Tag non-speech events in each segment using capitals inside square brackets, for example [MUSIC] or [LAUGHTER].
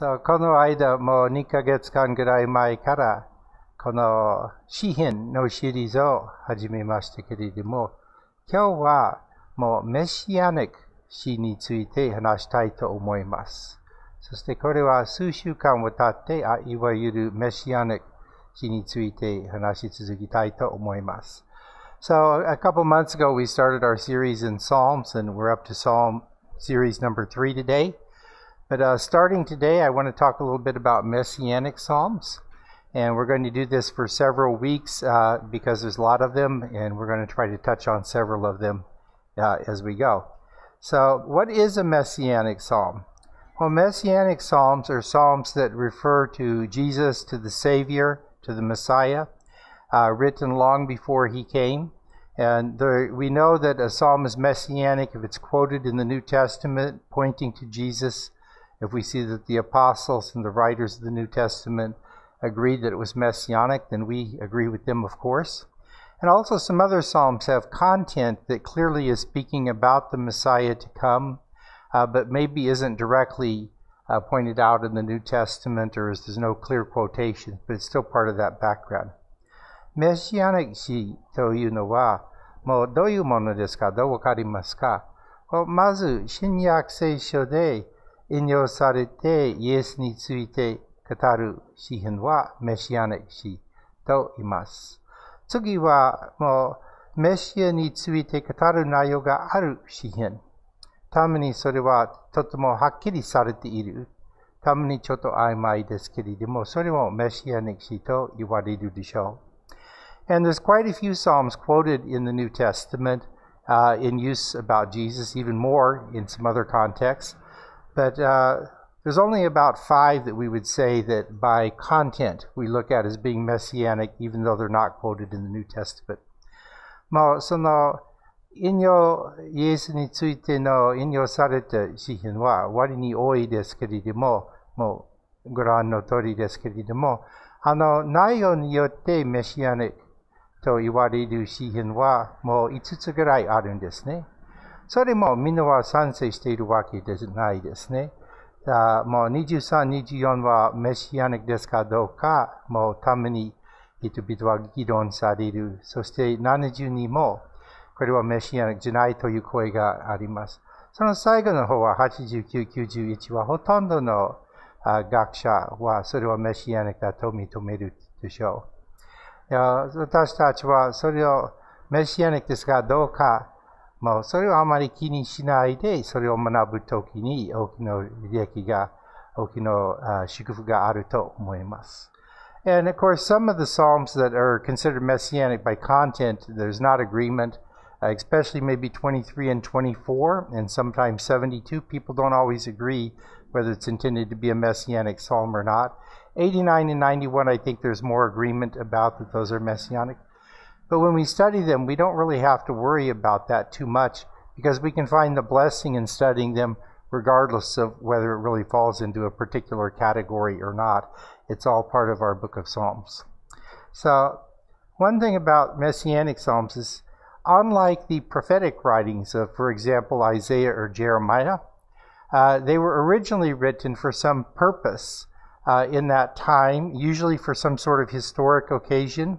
そう、この間、もう2ヶ月間ぐらい前から、この詩篇のシリーズを始めましたけれども、今日はもうメシアニック詩について話したいと思います。そしてこれは数週間わたって、あいわゆるメシアニック詩について話し続けたいと思います。So a couple months ago we started our series in Psalms and we're up to Psalm series number three today. But uh, starting today, I want to talk a little bit about Messianic Psalms. And we're going to do this for several weeks uh, because there's a lot of them, and we're going to try to touch on several of them uh, as we go. So, what is a Messianic Psalm? Well, Messianic Psalms are Psalms that refer to Jesus, to the Savior, to the Messiah, uh, written long before he came. And there, we know that a psalm is messianic if it's quoted in the New Testament, pointing to Jesus if we see that the apostles and the writers of the New Testament agreed that it was messianic, then we agree with them, of course. And also, some other Psalms have content that clearly is speaking about the Messiah to come, uh, but maybe isn't directly uh, pointed out in the New Testament or is, there's no clear quotation, but it's still part of that background. Messianic shi you do 引用されてイエスについて語る詩篇はメシアニック詩と言います。次はもうメシアについて語る内容がある詩篇。ためにそれはとてもはっきりされている。ためにちょっと曖昧ですけれども、それもメシアニック詩と言われるでしょう。And there's quite a few Psalms quoted in the New Testament uh, in use about Jesus, even more in some other contexts. But uh, there's only about five that we would say that by content we look at as being messianic, even though they're not quoted in the New Testament. まあ、その、引用、イエスについての引用された詩篇は割に多いですけれども、もうご覧の通りですけれども、あの内容によってメシアニックと言われる詩篇はもう5つぐらいあるんですね。 それもみんなは賛成しているわけではないですね。もう23、24はメシアニックですかどうか、もうために人々は議論される。そして72も、これはメシアニックじゃないという声があります。その最後の方は89、91はほとんどの学者はそれはメシアニックだと認めるでしょう。私たちはそれをメシアニックですかどうかもうそれをあまり気にしないで、それを学ぶときに大きな利益が、大きな祝福があると思います。And of course, some of the Psalms that are considered messianic by content, there's not agreement, especially maybe 23 and 24, and sometimes 72. People don't always agree whether it's intended to be a messianic psalm or not. 89 and 91, I think there's more agreement about that those are messianic. But when we study them, we don't really have to worry about that too much because we can find the blessing in studying them regardless of whether it really falls into a particular category or not. It's all part of our book of Psalms. So, one thing about Messianic Psalms is unlike the prophetic writings of, for example, Isaiah or Jeremiah, uh, they were originally written for some purpose uh, in that time, usually for some sort of historic occasion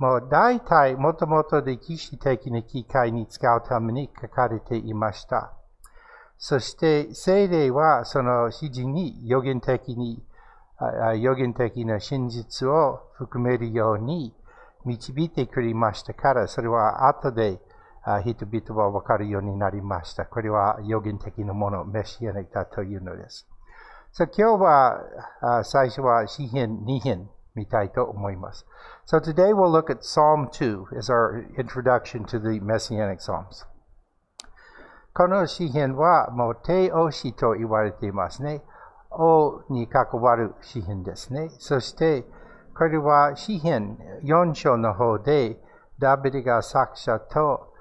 もう大体もともと歴史的な機会に使うために書かれていました。そして聖霊はその指示に予言的に、予言的な真実を含めるように導いてくれましたから、それは後で人々は分かるようになりました。これは予言的なもの、メシアニだというのです。今日は最初は詩篇2編見たいと思います。So today we'll look at Psalm 2 as our introduction to the Messianic Psalms. この詩篇はもう帝王詩と言われていますね。王に関わる詩篇ですね。そして、これは詩篇4章の方で、ダビデが作者と、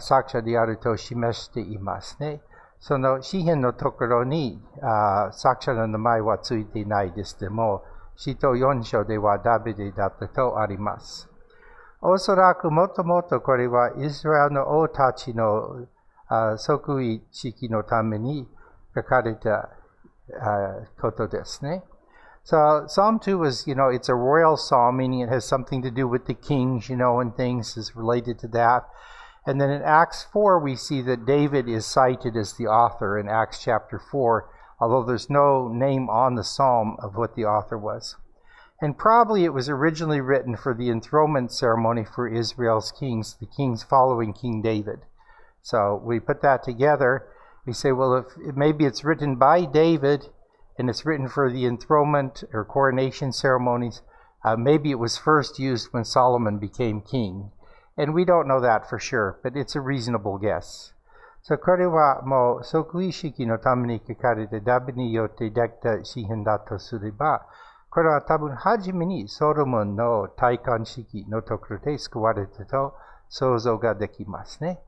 作者であると示していますね。その詩篇のところに作者の名前はついていないですでも、使徒4章ではダビデだったとあります。おそらくもともとこれはイスラエルの王たちの即位式のために書かれたことですね。So Psalm 2 was, you know, it's a royal psalm, meaning it has something to do with the kings, you know, and things is related to that. And then in Acts 4, we see that David is cited as the author in Acts chapter 4 although there's no name on the psalm of what the author was. And probably it was originally written for the enthronement ceremony for Israel's kings, the kings following King David. So we put that together. We say, well, if maybe it's written by David and it's written for the enthronement or coronation ceremonies, uh, maybe it was first used when Solomon became king. And we don't know that for sure, but it's a reasonable guess. So これはもう即位式のために書かれたダビによってできた詩篇だとすれば、これは多分初めにソロモンの体感式のところで救われたと想像ができますね。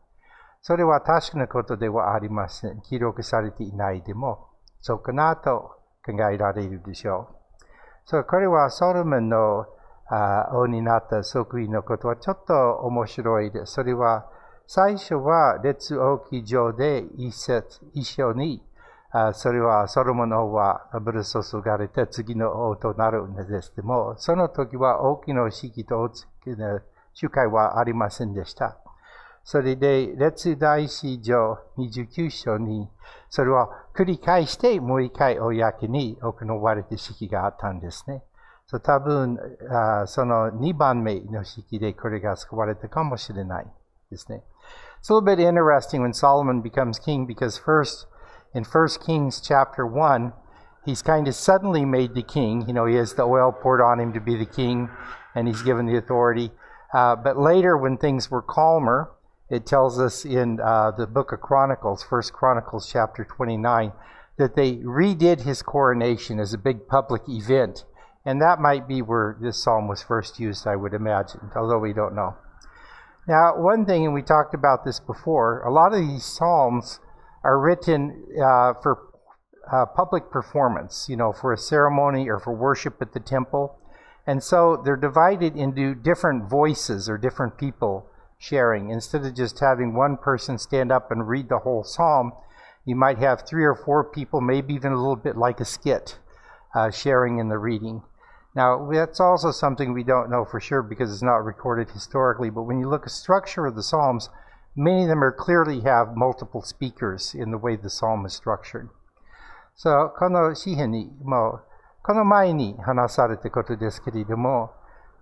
それは確かなことではありません。記録されていないでも、そうかなと考えられるでしょう。そう、これはソロモンの王になった即位のことはちょっと面白いです。それは、最初は列王記上で一節、一緒に、それはソロモン王は油注がれて次の王となるんですけども、その時は大きな式と大きな集会はありませんでした。それで、列大史上29章に、それを繰り返してもう一回公に行われた式があったんですね。多分、その2番目の式でこれが救われたかもしれないですね。It's a little bit interesting when Solomon becomes king because first, in 1 Kings chapter 1, he's kind of suddenly made the king. You know, he has the oil poured on him to be the king, and he's given the authority. Uh, but later, when things were calmer, it tells us in uh, the book of Chronicles, First Chronicles chapter 29, that they redid his coronation as a big public event. And that might be where this psalm was first used, I would imagine, although we don't know. Now, one thing, and we talked about this before, a lot of these psalms are written uh, for uh, public performance, you know, for a ceremony or for worship at the temple. And so they're divided into different voices or different people sharing. Instead of just having one person stand up and read the whole psalm, you might have three or four people, maybe even a little bit like a skit, uh, sharing in the reading. Now, that's also something we don't know for sure because it's not recorded historically, but when you look at the structure of the Psalms, many of them are clearly have multiple speakers in the way the psalm is structured. So, この詩篇にもう、この前に話されたことですけれども、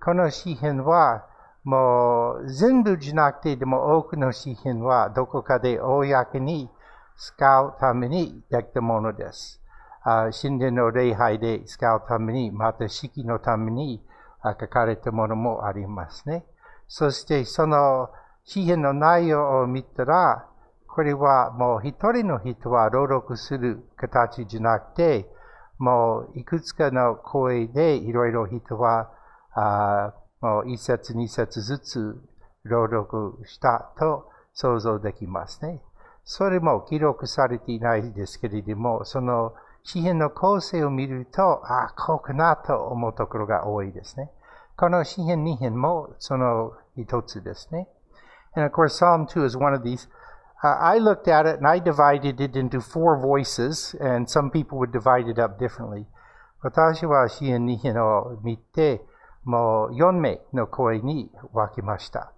この詩篇は、もう全部じゃなくて、でも多くの詩篇はどこかで公に使うためにできたものです。 神殿の礼拝で使うために、また式のために書かれたものもありますね。そしてその詩篇の内容を見たら、これはもう一人の人は朗読する形じゃなくて、もういくつかの声でいろいろ人はもう一節二節ずつ朗読したと想像できますね。それも記録されていないですけれども、その詩篇の構成を見ると、ああ、こうかなと思うところが多いですね。この詩篇2編もその一つですね。And of course, Psalm 2 is one of these. Uh, I looked at it and I divided it into four voices, and some people would divide it up differently. 私は詩篇2編を見て、もう4名の声に分けました。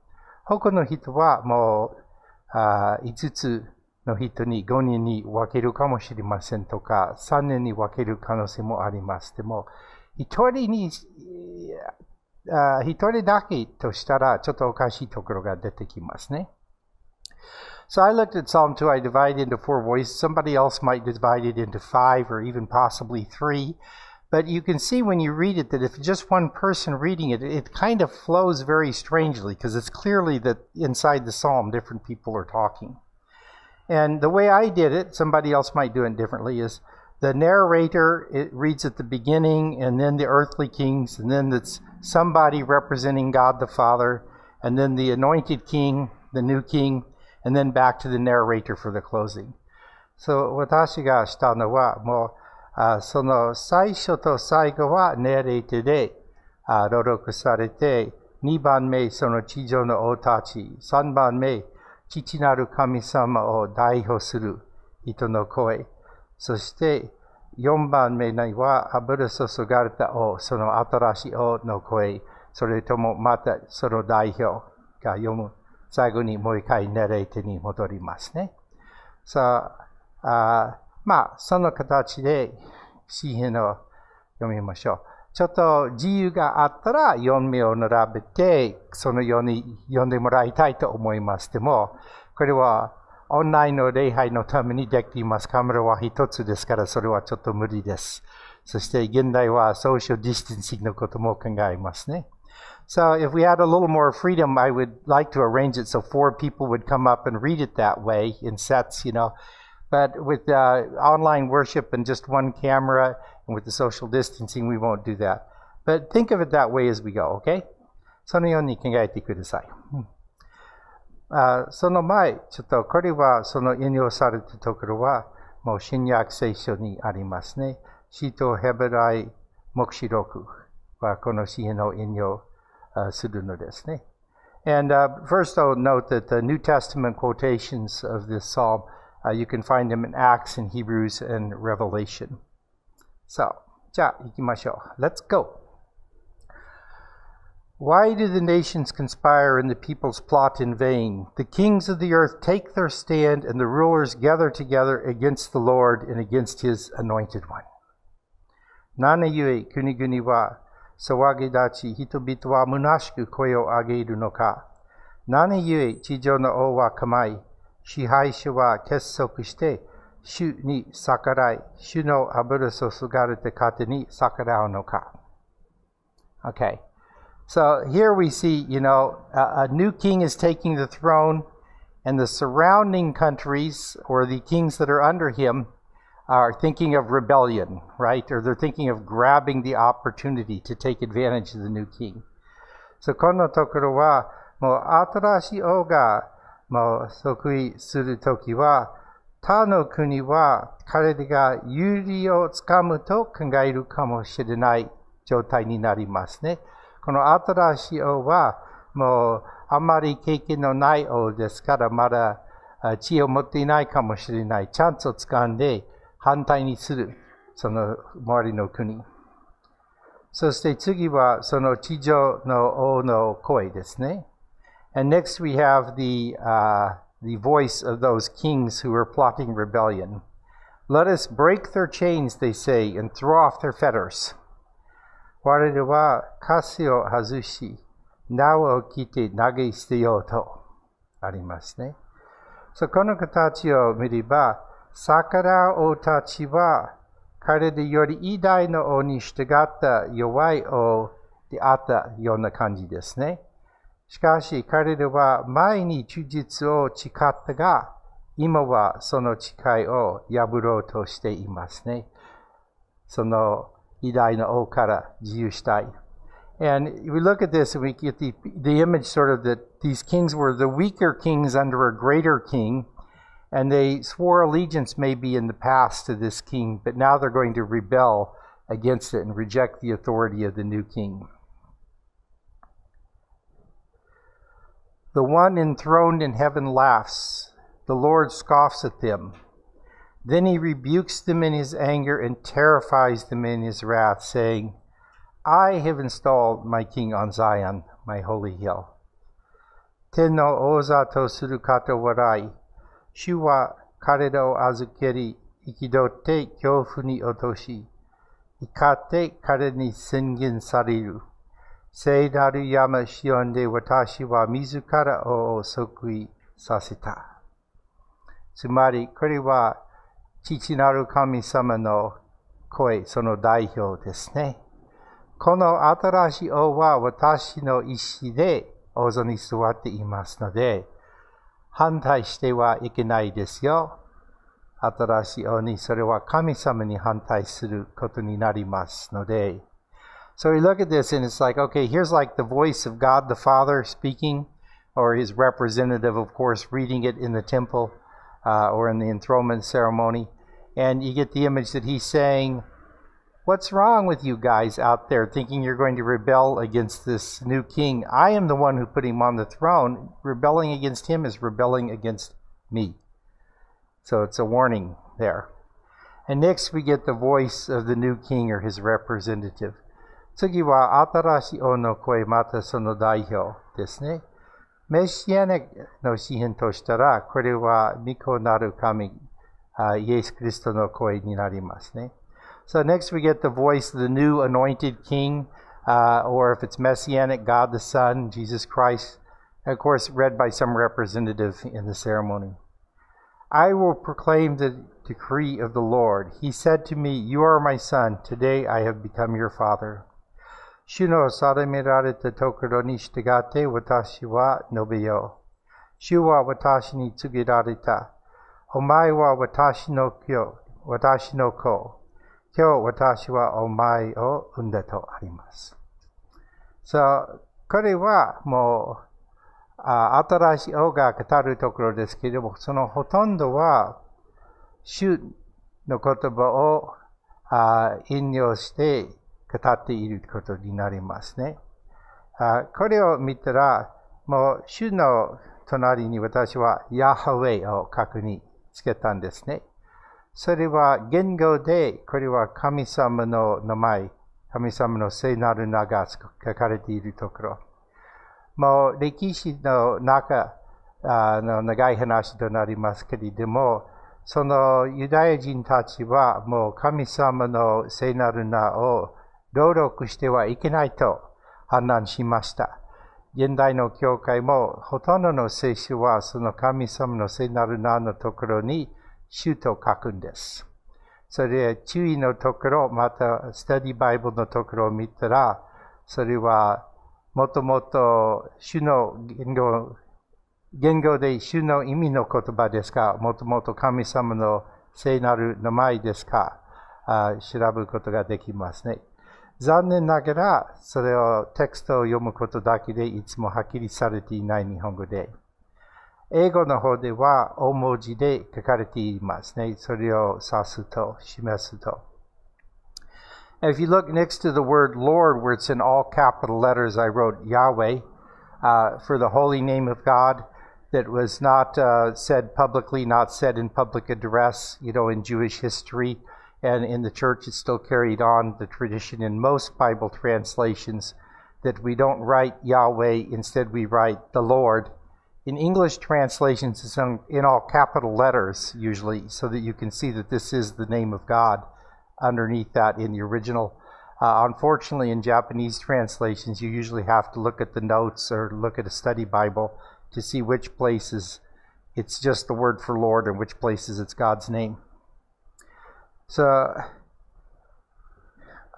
他の人はもうあ5つの人に5人に分けるかもしれませんとか、3年に分ける可能性もあります。でも、一人に、一人だけとしたら、ちょっとおかしいところが出てきますね。So I looked at Psalm 2, I divided into four voices. Somebody else might divide it into five or even possibly three. But you can see when you read it that if just one person reading it, it kind of flows very strangely because it's clearly that inside the psalm different people are talking. And the way I did it, somebody else might do it differently, is the narrator it reads at the beginning, and then the earthly kings, and then it's somebody representing God the Father, and then the anointed king, the new king, and then back to the narrator for the closing. So 私がしたのはもうあその最初と最後はネレーテであ朗読されて、2番目その地上の王たち、3番目 父なる神様を代表する人の声、そして4番目には油注がれた王、その新しい王の声、それともまたその代表が読む。最後にもう一回ネレーテに戻りますね。さあ、あまあ、その形で詩篇を読みましょう。ちょっと自由があったら4名を並べて、そのように読んでもらいたいと思います。でも、これはオンラインの礼拝のためにできています。カメラは一つですから、それはちょっと無理です。そして現代はソーシャルディスタンシングのことも考えますね。So if we had a little more freedom, I would like to arrange it so four people would come up and read it that way in sets, you know. But with uh, online worship and just one camera and with the social distancing, we won't do that. But think of it that way as we go, okay? そのように考えてください。あその前、ちょっとこれはその引用されたところは、もう新約聖書にありますね。使徒ヘブライ黙示録はこの詩の引用するのですね。And uh, first I'll note that the New Testament quotations of this psalm uh, you can find them in Acts and Hebrews and Revelation. So, じゃあ行きましょう。Let's go! Why do the nations conspire and the peoples plot in vain? The kings of the earth take their stand, and the rulers gather together against the Lord and against his anointed one. 何故国々は騒ぎ立ち、人々は虚しく声を上げるのか。何故地上の王は構い、 支配者は結束して、主に逆らい、主の油注がれて糧に逆らうのか。Okay. So here we see, you know, a, a, new king is taking the throne, and the surrounding countries or the kings that are under him are thinking of rebellion, right? Or they're thinking of grabbing the opportunity to take advantage of the new king. So このところは、もう新しい王が もう即位するときは、他の国は彼が有利をつかむと考えるかもしれない状態になりますね。この新しい王は、もうあまり経験のない王ですから、まだ知恵を持っていないかもしれない。チャンスをつかんで反対にする。その周りの国。そして次はその地上の王の声ですね。And next we have the, uh, the voice of those kings who are plotting rebellion. Let us break their chains, they say, and throw off their fetters. Warewa kasio hazushi, kite nage So kono katachi o miriba, sakara o tachi wa, yori idai no o ni yowai o de kanji desu ne. しかし彼らは前に忠実を誓ったが、今はその誓いを破ろうとしていますね。その偉大な王から自由したい。And we look at this and we get the, the image sort of that these kings were the weaker kings under a greater king, and they swore allegiance maybe in the past to this king, but now they're going to rebel against it and reject the authority of the new king. The one enthroned in heaven laughs. The Lord scoffs at them. Then he rebukes them in his anger and terrifies them in his wrath, saying, I have installed my king on Zion, my holy hill. Te no oza to suru warai. Shu wa azukeri ikido te kyofu ni otoshi. Ikate kare ni sengin sariru. 聖なる山シオンで私は自らを即位させた。つまり、これは父なる神様の声、その代表ですね。この新しい王は私の意志で王座に座っていますので、反対してはいけないですよ。新しい王に、それは神様に反対することになりますので、So we look at this and it's like, okay, here's like the voice of God the Father speaking, or his representative, of course, reading it in the temple uh, or in the enthronement ceremony. And you get the image that he's saying, What's wrong with you guys out there thinking you're going to rebel against this new king? I am the one who put him on the throne. Rebelling against him is rebelling against me. So it's a warning there. And next we get the voice of the new king or his representative. 次は新しい王の声、またその代表ですね。メシアネの詩篇としたら、これは御子なる神、イエス・キリストの声になりますね。So next we get the voice of the new anointed king, uh, or if it's messianic, God the Son, Jesus Christ, of course, read by some representative in the ceremony. I will proclaim the decree of the Lord. He said to me, You are my son. Today I have become your father. 主の定められたところに従って私は述べよう。主は私に告げられた。お前は私の子、私の子。今日私はお前を産んだとあります。そう、これはもう、あ新しい王が語るところですけれども、そのほとんどは、主の言葉をあ引用して語っていることになりますね。これを見たら、もう主の隣に私はヤハウェイを確認つけたんですね。それは言語で、これは神様の名前、神様の聖なる名が書かれているところ。もう歴史の中あの長い話となりますけれども、そのユダヤ人たちはもう神様の聖なる名を朗読してはいけないと判断しました。現代の教会もほとんどの聖書はその神様の聖なる名のところに主と書くんです。それで注意のところ、またスタディバイブルのところを見たら、それはもともと主の言語、言語で主の意味の言葉ですかもともと神様の聖なる名前ですかあ調べることができますね。残念ながら、それをテクストを読むことだけでいつもはっきりされていない日本語で。英語の方では大文字で書かれていますね。それを指すと、示すと。If you look next to the word Lord, where it's in all capital letters, I wrote Yahweh uh, for the holy name of God that was not uh, said publicly, not said in public address, you know, in Jewish history. And in the church, it's still carried on the tradition in most Bible translations that we don't write Yahweh, instead, we write the Lord in English translations, it's in all capital letters usually, so that you can see that this is the name of God underneath that in the original. Uh, unfortunately, in Japanese translations, you usually have to look at the notes or look at a study Bible to see which places it's just the word for Lord and which places it's God's name. So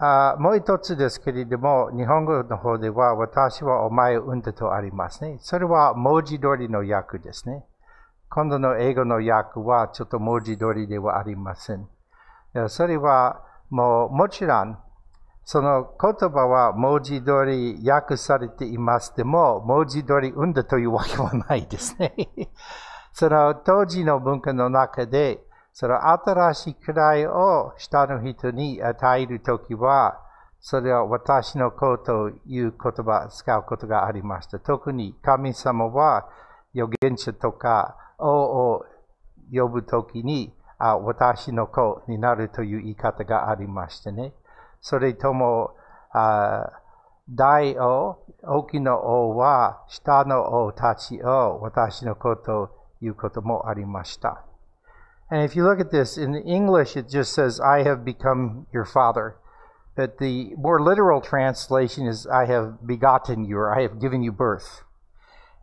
あもう一つですけれども、日本語の方では、私はお前を産んだとありますね。それは文字通りの訳ですね。今度の英語の訳はちょっと文字通りではありません。それはもうもちろん、その言葉は文字通り訳されていますでも、文字通り産んだというわけはないですね。[LAUGHS] その当時の文化の中で、その新しい位を下の人に与えるときは、それは私の子という言葉を使うことがありました。特に神様は預言者とか王を呼ぶときにあ私の子になるという言い方がありましてね。それとも、あ大王、大きな王は下の王たちを私の子ということもありました。And if you look at this, in English it just says, I have become your father. But the more literal translation is, I have begotten you, or I have given you birth.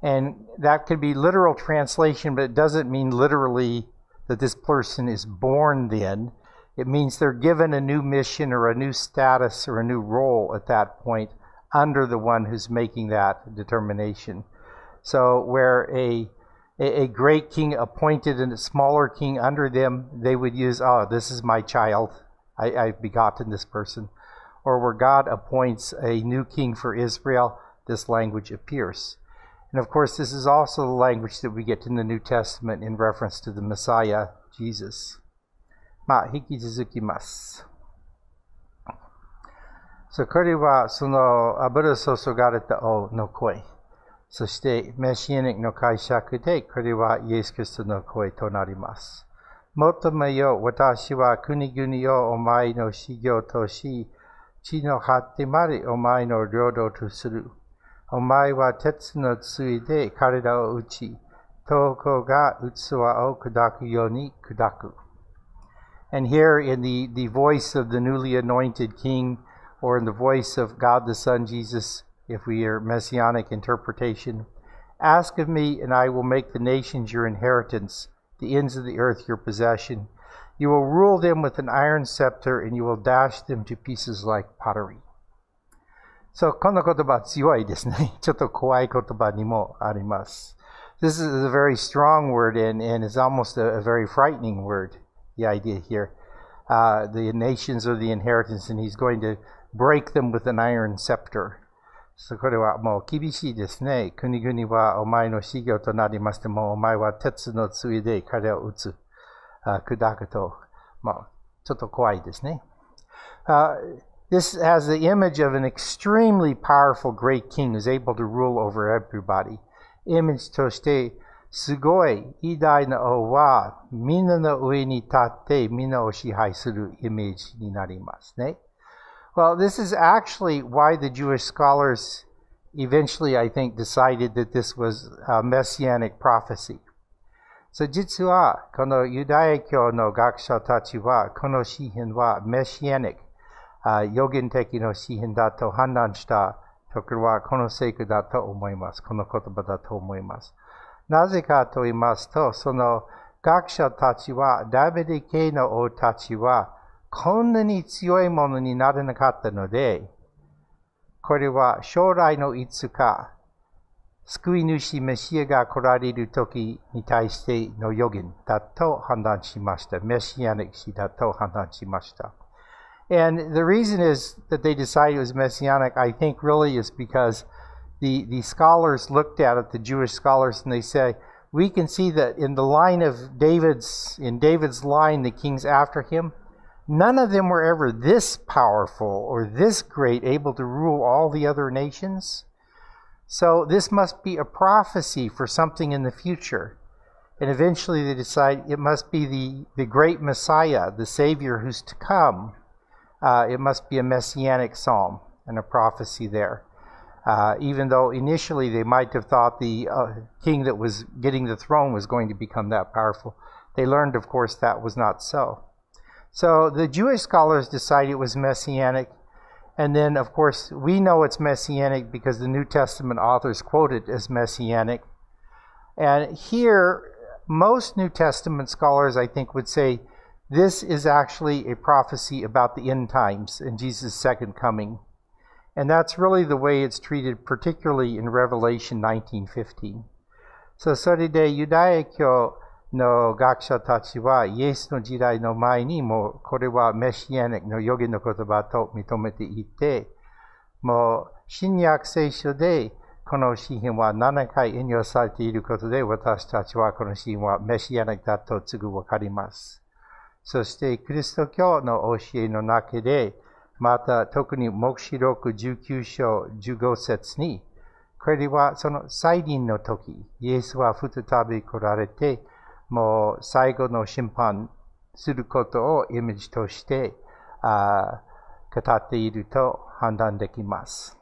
And that could be literal translation, but it doesn't mean literally that this person is born then. It means they're given a new mission or a new status or a new role at that point under the one who's making that determination. So, where a a, a great king appointed a smaller king under them, they would use, oh, this is my child. I, I've begotten this person. Or where God appoints a new king for Israel, this language appears. And of course, this is also the language that we get in the New Testament in reference to the Messiah, Jesus. まあ、引き続きます。そう、彼はその油注がれた王の声。 そしてメシアニックの解釈で、これはイエス・キリストの声となります。求めよ、私は国々をお前の修行とし、地の果てまでお前の領土とする。お前は鉄の杖で彼らを打ち、東方が器を砕くように砕く。And here in the, the voice of the newly anointed king, or in the voice of God the Son Jesus, if we are messianic interpretation, ask of me, and I will make the nations your inheritance, the ends of the earth your possession. You will rule them with an iron scepter, and you will dash them to pieces like pottery. そう、この言葉強いですね。ちょっと怖い言葉にもあります。This is [LAUGHS] a very strong word and, and it's almost a, a very frightening word. the idea here. Uh, the nations are the inheritance, and he's going to break them with an iron scepter. これはもう厳しいですね。国々はお前の修行となりましても、お前は鉄の杖で彼を打つ、砕くと、まあ、ちょっと怖いですね。Uh, this has the image of an extremely powerful great king who's able to rule over everybody. Image として、すごい偉大な王は、みんなの上に立ってみんなを支配するイメージになりますね。Well, this is actually why the Jewish scholars eventually, I think, decided that this was a messianic prophecy. So 実は、このユダヤ教の学者たちは、この詩篇はメシアニック、予言的な詩篇だと判断したところは、この聖句だと思います。この言葉だと思います。なぜかと言いますと、その学者たちは、ダビデ系の王たちは、 こんなに強いものになれなかったので、これは将来のいつか、救い主メシアが来られる時に対しての予言だと判断しました。メシアニックだと判断しました。And the reason is that they decided it was messianic, I think, really is because the, the scholars looked at it, the Jewish scholars, and they say, we can see that in the line of David's, in David's line, the kings after him, none of them were ever this powerful or this great, able to rule all the other nations. So this must be a prophecy for something in the future. And eventually they decide it must be the, the great Messiah, the Savior who's to come. Uh, it must be a messianic psalm and a prophecy there. Uh, even though initially they might have thought the uh, king that was getting the throne was going to become that powerful. They learned, of course, that was not so. So the Jewish scholars decided it was messianic. And then, of course, we know it's messianic because the New Testament authors quote it as messianic. And here, most New Testament scholars, I think, would say this is actually a prophecy about the end times and Jesus' second coming. And that's really the way it's treated, particularly in Revelation 19:15. そう、それでユダヤ教 の学者たちは、イエスの時代の前にも、これはメシアニックの予言の言葉と認めていて、もう、新約聖書で、この詩篇は7回引用されていることで、私たちはこの詩篇はメシアニックだとすぐわかります。そして、キリスト教の教えの中で、また特に黙示録19章15節に、これはその再臨の時、イエスは再び来られて、もう最後の審判することをイメージとしてあ語っていると判断できます。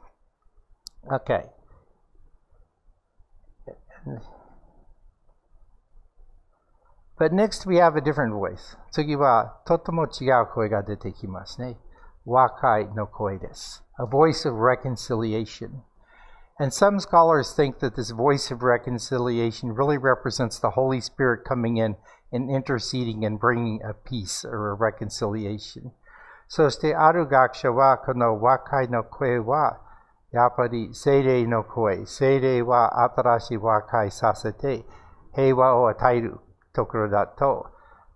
Okay. But next we have a different voice. 次はとても違う声が出てきますね。wakai no koides, a voice of reconciliation. And some scholars think that this voice of reconciliation really represents the Holy Spirit coming in and interceding and bringing a peace or a reconciliation. そしてある学者はこの和解の声はやっぱり精霊の声、精霊は新しい和解させて 平和を与えるところだと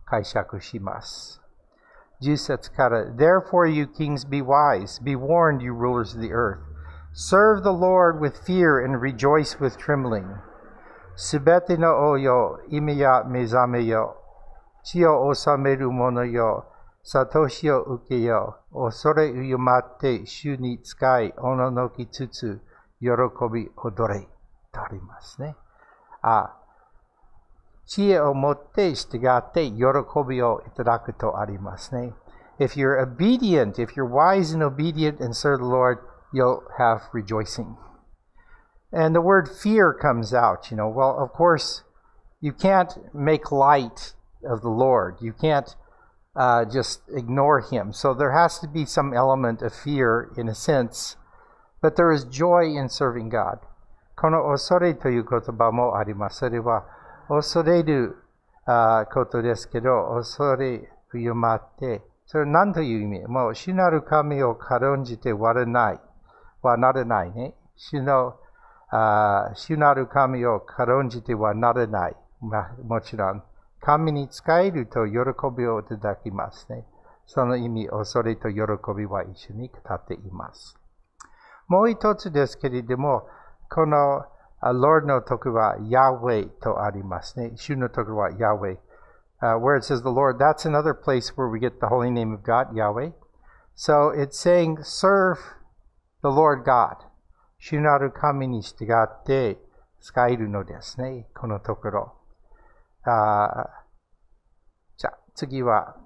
解釈します。10節から Therefore you kings be wise, be warned you rulers of the earth. Serve the Lord with fear and rejoice with trembling. すべての王よ、意や目覚めよ。地を治める者よ、悟しを受けよ。恐れゆまって主に使い、おののきつつ、喜び踊れ。とありますね。あ、知恵を持って従って喜びをいただくとありますね。If you're obedient, if you're wise and obedient and serve the Lord, you'll have rejoicing. And the word fear comes out, you know. Well, of course, you can't make light of the Lord. You can't uh, just ignore Him. So there has to be some element of fear in a sense, but there is joy in serving God. この恐れという言葉もあります。それは恐れることですけど、恐れ冬まって、それは何という意味もう主なる神を軽んじて割れない。 はならないね。主の、あ主なる神を軽んじてはならない。まあ、もちろん。神に仕えると喜びをいただきますね。その意味、恐れと喜びは一緒に語っています。もう一つですけれども、この Lord の徳は Yahweh とありますね。主の徳は Yahweh。Uh, where it says the Lord, that's another place where we get the holy name of God, Yahweh. So it's saying, serve the Lord God, God、主なる神に従って使えるのですね、このところ。あじゃあ、次は、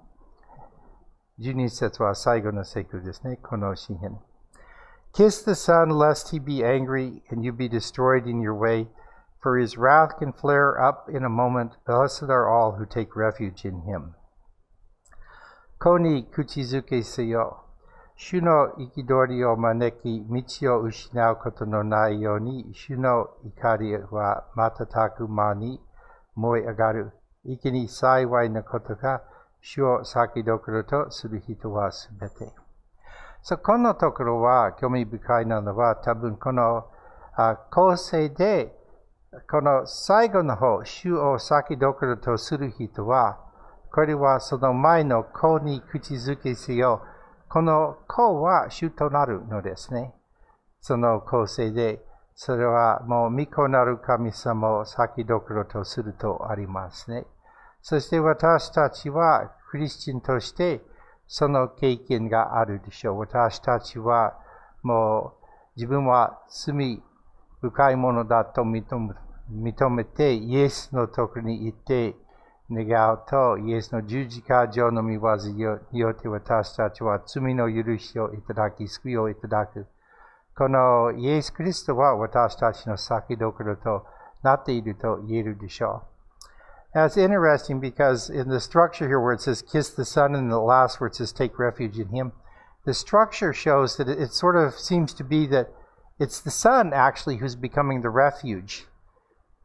12節は最後の聖句ですね、この詩篇。Kiss the Son, lest he be angry and you be destroyed in your way, for his wrath can flare up in a moment. Blessed are all who take refuge in him. 子に口づけせよ。主の憤りを招き、道を失うことのないように、主の怒りは瞬く間に燃え上がる。生きに幸いなことが、主を先どころとする人はすべて。そこのところは興味深いなのは、多分この構成で、この最後の方、主を先どころとする人は、これはその前の子に口づけせよ。この子は主となるのですね。その構成で。それはもう御子なる神様を先どころとするとありますね。そして私たちはクリスチンとしてその経験があるでしょう。私たちはもう自分は罪深いものだと認めてイエスのところに行って願うとイエスの十字架上の見業によって私たちは罪の許しをいただき救いをいただく。このイエス・クリストは私たちの先どころとなっていると言えるでしょう。That's interesting because in the structure here where it says kiss the Son and the last where it says take refuge in Him, the structure shows that it sort of seems to be that it's the Son actually who's becoming the refuge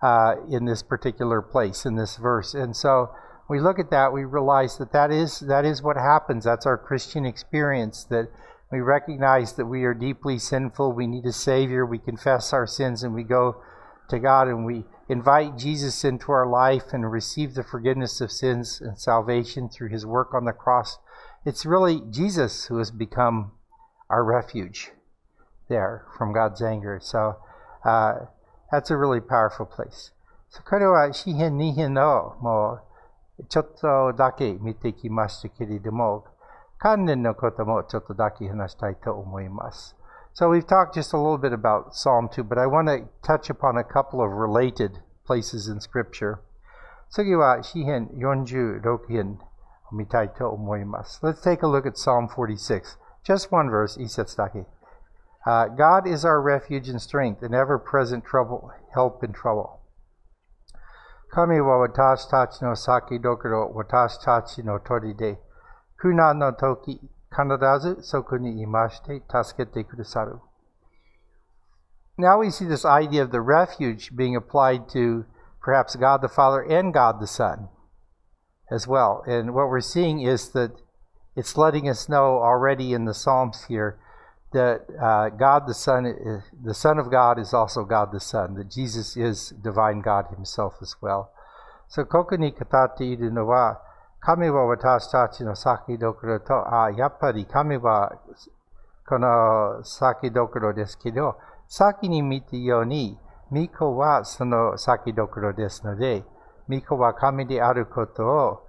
uh, in this particular place, in this verse. And so we look at that, we realize that that is, that is what happens. That's our Christian experience, that we recognize that we are deeply sinful. We need a Savior. We confess our sins and we go to God and we invite Jesus into our life and receive the forgiveness of sins and salvation through His work on the cross. It's really Jesus who has become our refuge there from God's anger. So uh, that's a really powerful place. そこれは詩篇2編のもうちょっとだけ見てきましたけれども、関連のこともちょっとだけ話したいと思います。So we've talked just a little bit about Psalm 2, but I want to touch upon a couple of related places in Scripture. 次は詩編46編を見たいと思います。Let's take a look at Psalm 46. Just one verse, 一節だけ。 uh, God is our refuge and strength, an ever present trouble, help in trouble. Kami wa watashi tachi no saki dokuro watashi tachi no tori de kuna no toki kanadazu soku ni imashite tasukete kudasaru. Now we see this idea of the refuge being applied to perhaps God the Father and God the Son as well. And what we're seeing is that it's letting us know already in the Psalms here that uh, God the Son, the Son of God is also God the Son, that Jesus is divine God himself as well. そこに語っているのは、神は私たちの先どころと、あ、やっぱり神はこの先どころですけど、先に見たように、巫女はその先どころですので、巫女は神であることを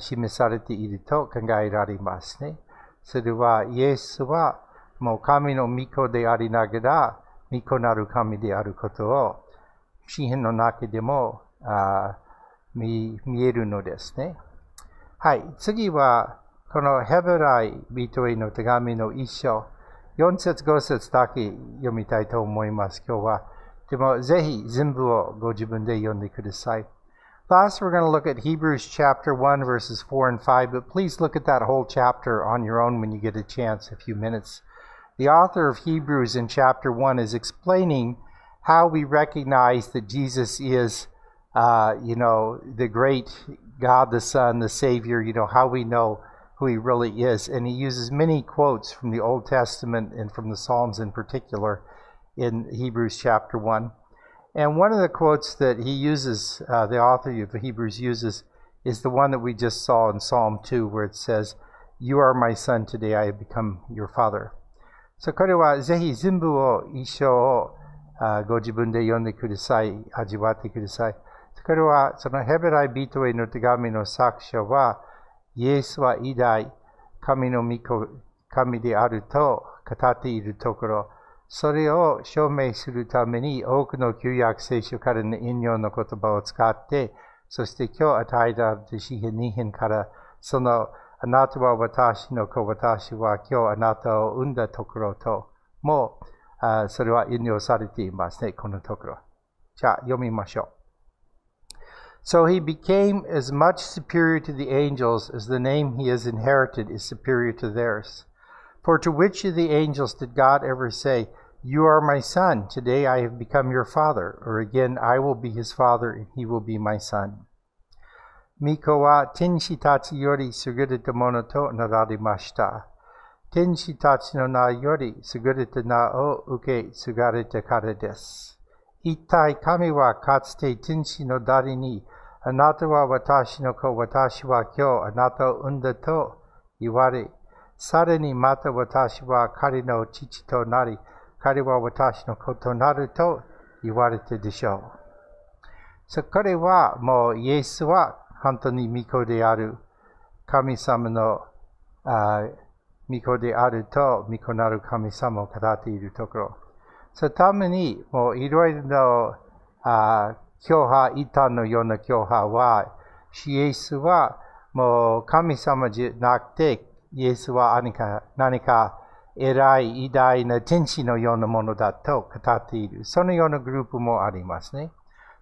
示されていると考えられますね。それは、イエスはもう神の巫女でありながら、巫女なる神であることを、詩篇の中でも見えるのですね。はい。次は、このヘブライ人への手紙の一章、4節5節だけ読みたいと思います、今日は。でも、ぜひ全部をご自分で読んでください。Last, we're going to look at Hebrews chapter 1, verses 4 and 5, but please look at that whole chapter on your own when you get a chance, a few minutes. The author of Hebrews in chapter 1 is explaining how we recognize that Jesus is, uh, you know, the great God the Son, the Savior, you know, how we know who he really is. And he uses many quotes from the Old Testament and from the Psalms in particular in Hebrews chapter 1. And one of the quotes that he uses, uh, the author of Hebrews uses, is the one that we just saw in Psalm 2, where it says, You are my son, today I have become your father. そこれはぜひ全部を一生をご自分で読んでください。味わってください。これはそのヘブライ人への手紙の作者は、イエスは偉大、神の御子、神であると語っているところ、それを証明するために多くの旧約聖書からの引用の言葉を使って、そして今日与えた詩篇2編から、その あなたは私の子、私は今日あなたを産んだところと、もう、あそれは引用されていますね、このところ。じゃあ、読みましょう。So he became as much superior to the angels as the name he has inherited is superior to theirs. For to which of the angels did God ever say, You are my son, today I have become your father, or again, I will be his father, and he will be my son? 巫女は天使たちより優れたものとなられました。天使たちの名より優れた名を受け継がれたからです。一体神はかつて天使の誰に、あなたは私の子、私は今日あなたを産んだと言われ、さらにまた私は彼の父となり、彼は私の子となると言われたでしょう。そ彼はもうイエスは本当に御子である神様のあ御子であると御子なる神様を語っているところ。そのためにもういろいろな教派、異端のような教派は、イエスはもう神様じゃなくて、イエスは何か何か偉い偉大な天使のようなものだと語っている。そのようなグループもありますね。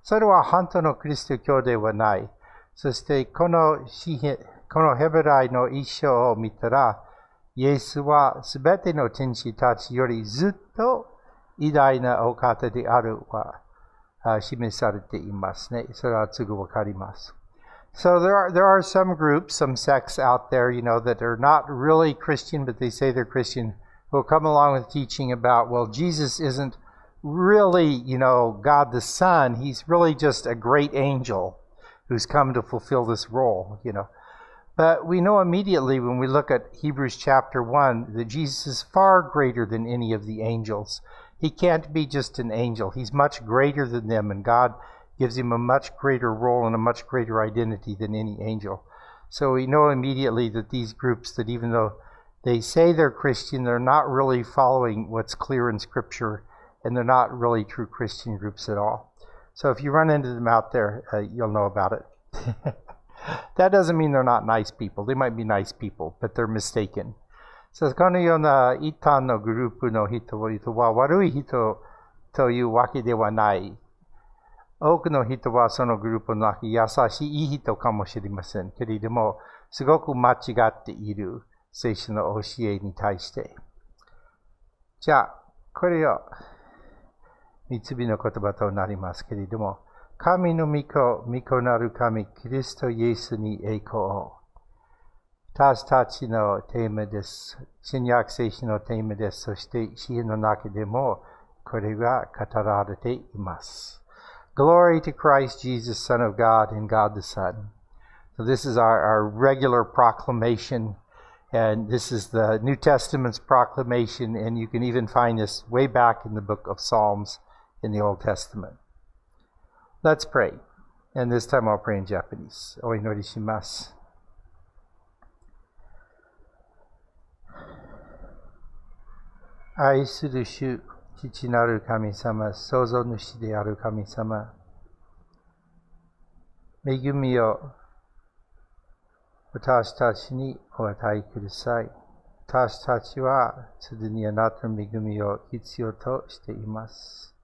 それは本当のクリスト教ではない。そしてこのこのヘブライの一章を見たら、イエスはすべての天使たちよりずっと偉大なお方であるは示されていますね。それはすぐわかります。So there are, there are some groups, some sects out there, you know, that are not really Christian, but they say they're Christian, who will come along with teaching about, well, Jesus isn't really, you know, God the Son. He's really just a great angel who's come to fulfill this role, you know. But we know immediately when we look at Hebrews chapter 1 that Jesus is far greater than any of the angels. He can't be just an angel. He's much greater than them, and God gives him a much greater role and a much greater identity than any angel. So we know immediately that these groups, that even though they say they're Christian, they're not really following what's clear in Scripture, and they're not really true Christian groups at all. So if you run into them out there, uh, you'll know about it. that doesn't mean they're not nice people. They might be nice people, but they're mistaken. そこのような一般のグループの人々は悪い人というわけではない。多くの人はそのグループの中優しいいい人かもしれませんけれども、すごく間違っている聖書の教えに対して。じゃあ、これを三つの言葉となりますけれども、神の御子、御子なる神、キリストイエスに栄光を。私たちのテーマです。新約聖書のテーマです。そして、詩の中でもこれが語られています。 Glory to Christ Jesus, Son of God, and God the Son. So this is our, our regular proclamation, and this is the New Testament's proclamation, and you can even find this way back in the book of Psalms In the Old Testament. Let's pray. And this time I'll pray in Japanese. Oinori shimasu.。愛する主、父なる神様、創造主である神様、恵みを私たちにお与えください。私たちはすでにあなたの恵みを必要としています。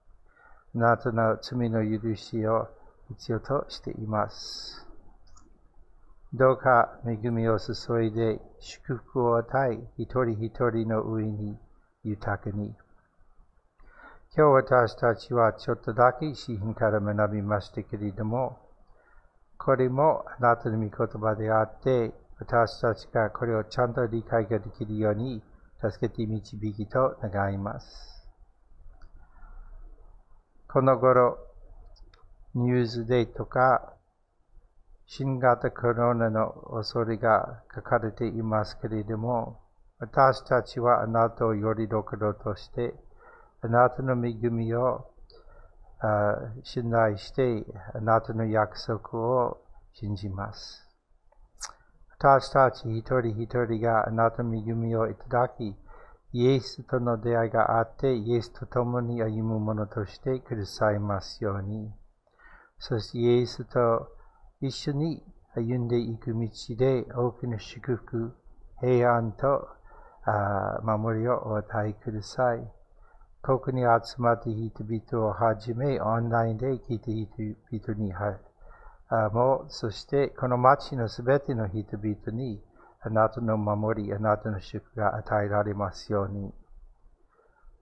あなたの罪の許しを必要としています。どうか恵みを注いで祝福を与え、一人一人の上に豊かに。今日私たちはちょっとだけ詩品から学びましたけれども、これもあなたの御言葉であって、私たちがこれをちゃんと理解ができるように助けて導きと願います。この頃、ニュースデーとか、新型コロナの恐れが書かれていますけれども、私たちはあなたをよりどころとして、あなたの恵みを信頼して、あなたの約束を信じます。私たち一人一人があなたの恵みをいただき、イエスとの出会いがあって、イエスと共に歩むものとしてくださいますように。そしてイエスと一緒に歩んでいく道で多くの祝福、平安と守りをお与えください。ここに集まって人々をはじめ、オンラインで聞いている人にも、そしてこの町のすべての人々に、あなたの守り、あなたの祝が与えられますように。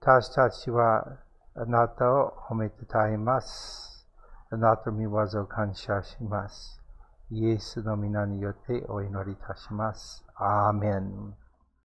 私たちはあなたを褒めてたえます。あなたの御業を感謝します。イエスの皆によってお祈りいたします。アーメン。